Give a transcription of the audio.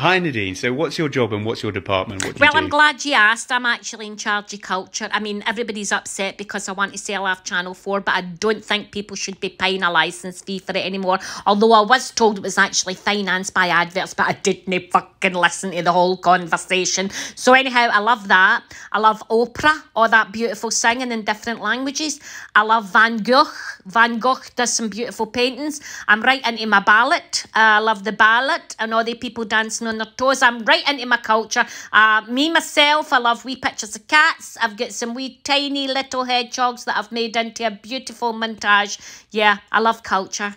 Hi Nadine. So, what's your job and what's your department? What do Well, you do? I'm glad you asked. I'm actually in charge of culture. I mean, everybody's upset because I want to sell off Channel 4, but I don't think people should be paying a licence fee for it anymore. Although I was told it was actually financed by adverts, but I didn't fucking listen to the whole conversation. So, anyhow, I love that. I love opera, all that beautiful singing in different languages. I love Van Gogh. Van Gogh does some beautiful paintings. I'm right into my ballad. Uh, I love the ballad and all the people on their toes. I'm right into my culture. Uh, me, myself, I love wee pictures of cats. I've got some wee tiny little hedgehogs that I've made into a beautiful montage. Yeah, I love culture.